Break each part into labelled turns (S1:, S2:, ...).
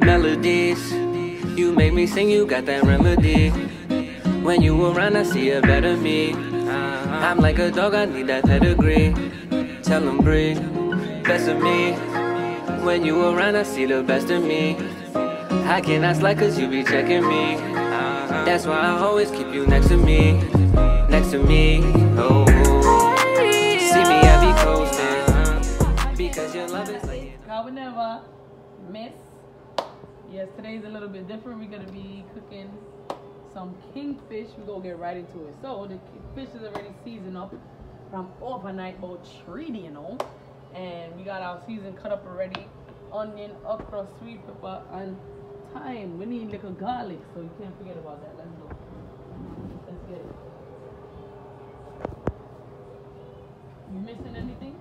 S1: Melodies, you make me sing, you got that remedy. When you around, I see a better me. I'm like a dog, I need that pedigree. Tell them breathe, best of me. When you around, I see the best of me. I cannot slack cause you be checking me. That's why I always keep you next to me. Next to me,
S2: miss. Yes, today's a little bit different. We're gonna be cooking some kingfish. We're gonna get right into it. So the fish is already seasoned up from overnight about treaty, you know. And we got our season cut up already. Onion, okra, sweet pepper, and thyme. We need a little garlic, so you can't forget about that. Let's go. Let's get it. You missing anything?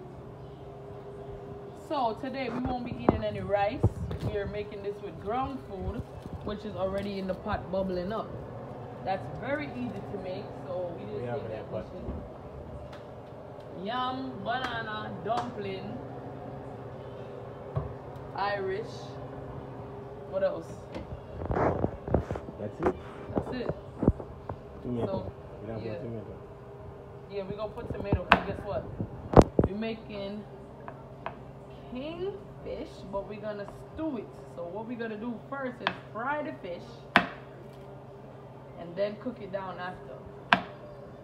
S2: So today we won't be eating any rice. We are making this with ground food, which is already in the pot bubbling up. That's very easy to make, so we just take that question. Yam, banana, dumpling, Irish. What else?
S3: That's it.
S2: That's it.
S3: Tomato.
S2: So,
S3: we don't
S2: yeah.
S3: tomato.
S2: Yeah, we're gonna put tomato. Cause guess what? We're making kingfish, but we're gonna stew it. So what we're gonna do first is fry the fish, and then cook it down after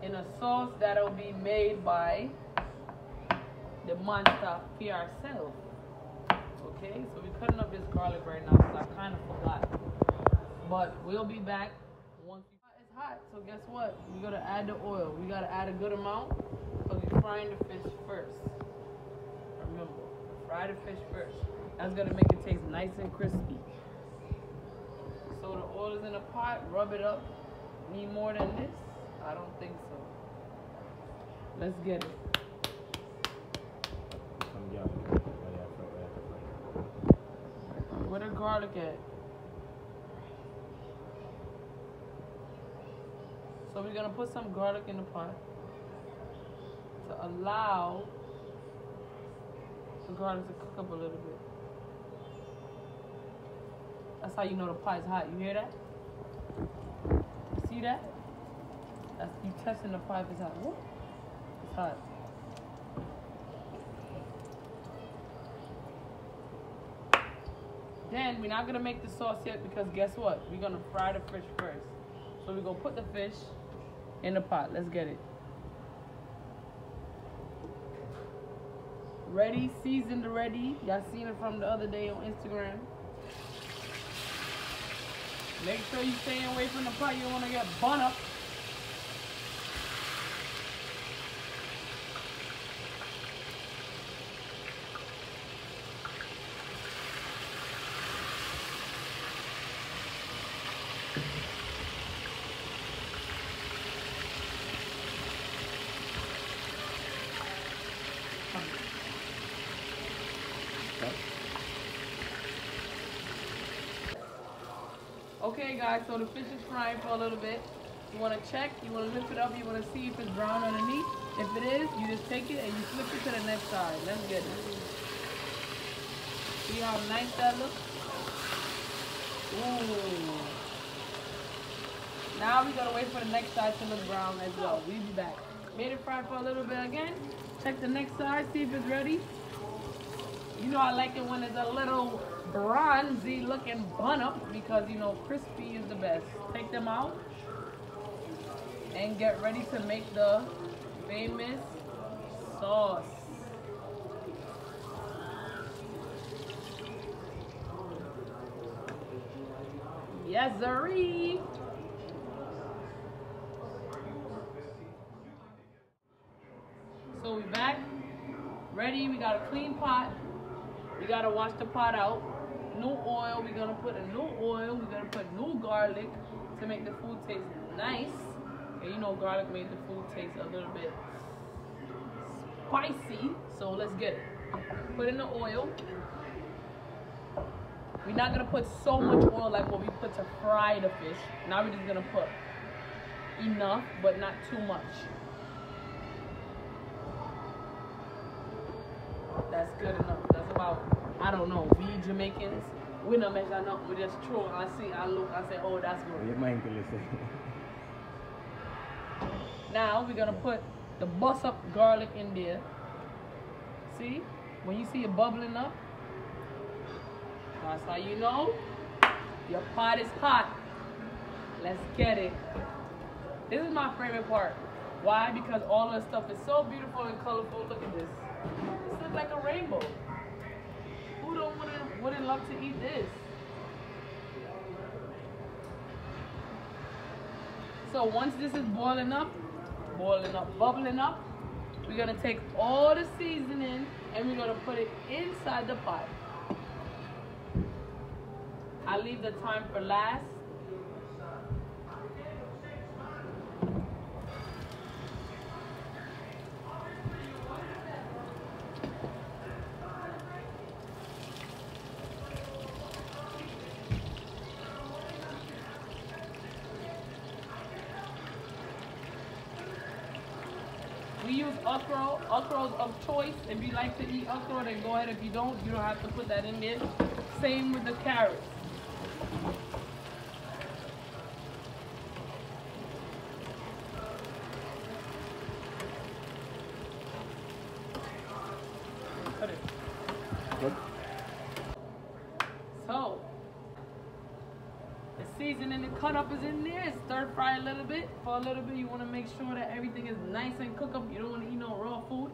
S2: in a sauce that'll be made by the monster ourselves. Okay, so we're cutting up this garlic right now because I kind of forgot. But we'll be back once it's hot. So guess what? We gotta add the oil. We gotta add a good amount because we're frying the fish first. Remember, fry the fish first. That's gonna make it taste nice and crispy. So the oil is in a pot. Rub it up. Need more than this? I don't think so. Let's get it.
S3: Oh, yeah, fry- we have to fry.
S2: Where the garlic at? So we're gonna put some garlic in the pot to allow the garlic to cook up a little bit. That's how you know the pot is hot. You hear that? See that? That's you testing the pot if it's hot. Whoop. It's hot. Then we're not gonna make the sauce yet because guess what? We're gonna fry the fish first. So we're gonna put the fish in the pot. Let's get it. Ready, seasoned ready. Y'all seen it from the other day on Instagram. Make sure you stay away from the pot. You don't wanna get bun up. Okay, guys, so the fish is frying for a little bit. You want to check, you want to lift it up, you want to see if it's brown underneath. If it is, you just take it and you flip it to the next side. Let's get it. See how nice that looks? Ooh. Now we gotta wait for the next side to look brown as well. We'll be back. Made it fry for a little bit again. Check the next side, see if it's ready. You know I like it when it's a little bronzy looking bun up because you know crispy is the best. Take them out and get ready to make the famous sauce. Yes, sirree. So we back, ready. We got a clean pot. We gotta wash the pot out. New oil. We're gonna put a new oil. We're gonna put new garlic to make the food taste nice. And you know garlic made the food taste a little bit spicy. So let's get it. Put in the oil. We're not gonna put so much oil like what we put to fry the fish. Now we're just gonna put enough, but not too much. That's good enough. That's about I don't know. We Jamaicans, we don't measure nothing. We just throw. I see, I look, I say, oh, that's good.
S3: Your mind can listen.
S2: Now we're gonna put the bust up garlic in there. See? When you see it bubbling up, that's how you know your pot is hot. Let's get it. This is my favorite part. Why? Because all the stuff is so beautiful and colorful. Look at this. This looks like a rainbow. Who don't wanna wouldn't love to eat this? So once this is boiling up, boiling up, bubbling up, we're gonna take all the seasoning and we're gonna put it inside the pot. I leave the thyme for last. Use okra. Okra is of choice. If you like to eat okra, then go ahead. If you don't, you don't have to put that in there. Same with the carrots. Cut it.
S3: Good.
S2: So, the seasoning and cut up is in there. Stir fry a little bit. For a little bit, you want to make sure that everything is nice and cooked up. You don't want to eat no raw food.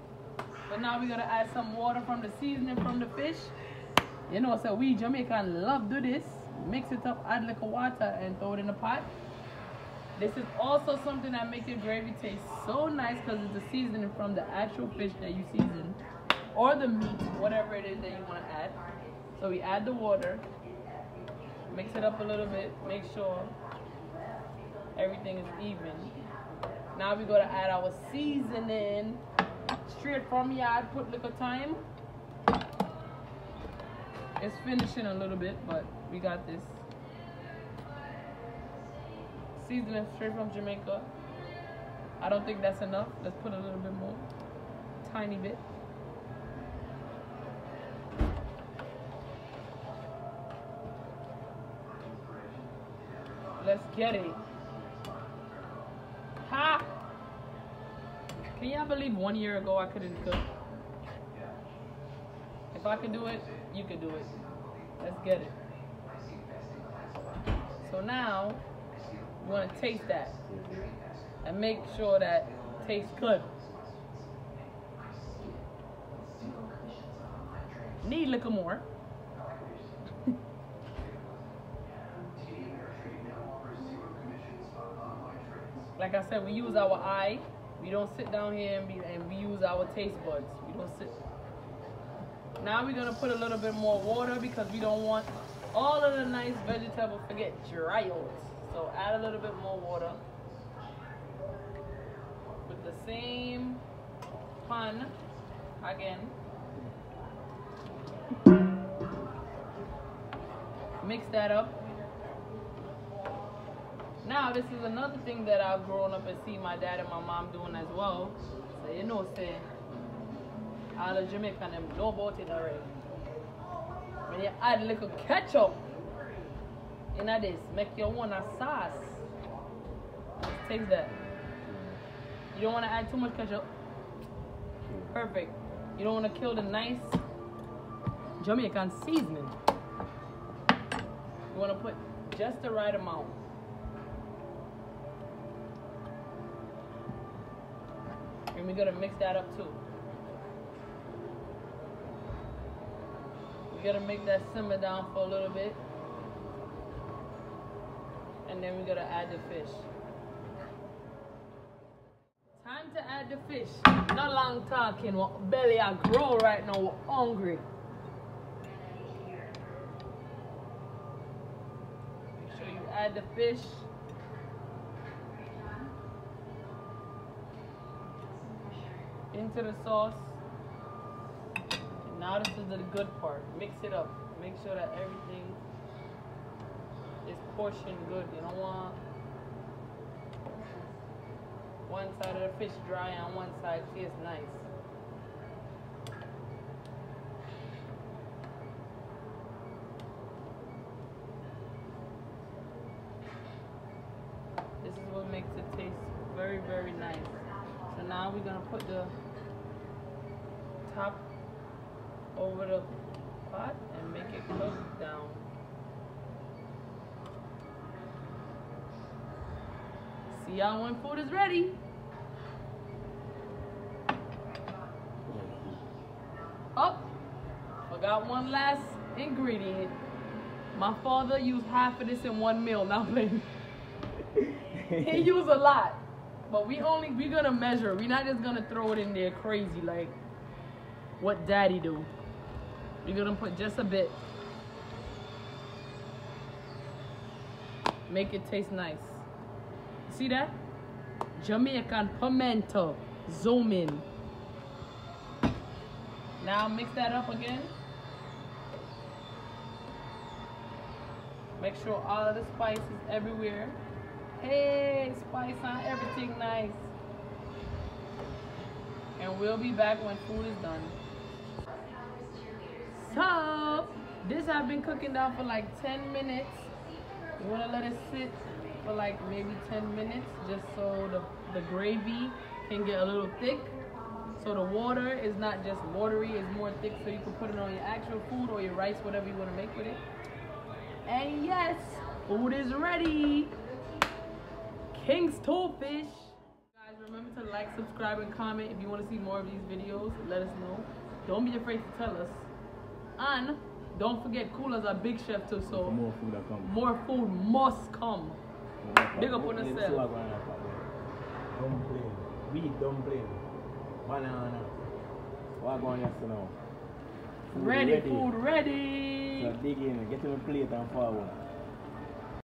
S2: But now we're going to add some water from the seasoning from the fish. You know, so we Jamaican love do this. Mix it up, add little water and throw it in the pot. This is also something that makes your gravy taste so nice because it's the seasoning from the actual fish that you season or the meat, whatever it is that you want to add. So we add the water, mix it up a little bit, make sure everything is even. Now we're gonna add our seasoning straight from yard, put little thyme. It's finishing a little bit, but we got this. Seasoning straight from Jamaica. I don't think that's enough. Let's put a little bit more. Tiny bit. Let's get it. Ha! Can y'all believe one year ago I couldn't cook? If I can do it, you can do it. Let's get it. So now, you want to taste that and make sure that it tastes good. Need a little more. Like I said, we use our eye. We don't sit down here and, be, and we use our taste buds. We don't sit. Now we're gonna put a little bit more water because we don't want all of the nice vegetables to get dry out. So add a little bit more water. With the same pan again. Mix that up. Now this is another thing that I've grown up and seen my dad and my mom doing as well. So you know say all the Jamaican them know about it already. When you add a little ketchup in this, make your own a sauce. Let's taste that. You don't want to add too much ketchup. Perfect. You don't want to kill the nice Jamaican seasoning. You want to put just the right amount. And we're gonna mix that up too. We gotta make that simmer down for a little bit. And then we're gonna add the fish. Time to add the fish. Not long talking. What belly I grow right now. We're hungry. Make sure you add the fish. into the sauce. And now this is the good part. Mix it up. Make sure that everything is portioned good. You don't want one side of the fish dry and one side feels nice. This is what makes it taste very, very nice. So now we're gonna put the top over the pot and make it cook down. See y'all when food is ready. Oh, forgot one last ingredient. My father used half of this in one meal. Now playing. he used a lot, but we only we're gonna measure. We're not just gonna throw it in there crazy like what Daddy do. You're gonna put just a bit. Make it taste nice. See that? Jamaican pimento. Zoom in. Now mix that up again. Make sure all of the spice is everywhere. Hey, spice on everything nice. And we'll be back when food is done. So, this I've been cooking down for like 10 minutes. You wanna let it sit for like maybe 10 minutes just so the, the gravy can get a little thick. So the water is not just watery, it's more thick so you can put it on your actual food or your rice, whatever you want to make with it. And yes, food is ready. King's Toadfish. Guys, remember to like, subscribe, and comment if you want to see more of these videos. Let us know. Don't be afraid to tell us. And don't forget, Koolaz a big chef too, so
S3: More food
S2: more food must come. Big up on yourself.
S3: Dumpling. Wheat dumpling. Banana. What going yesterday now? Food
S2: Ready, food ready.
S3: So dig in, get to the plate and forward.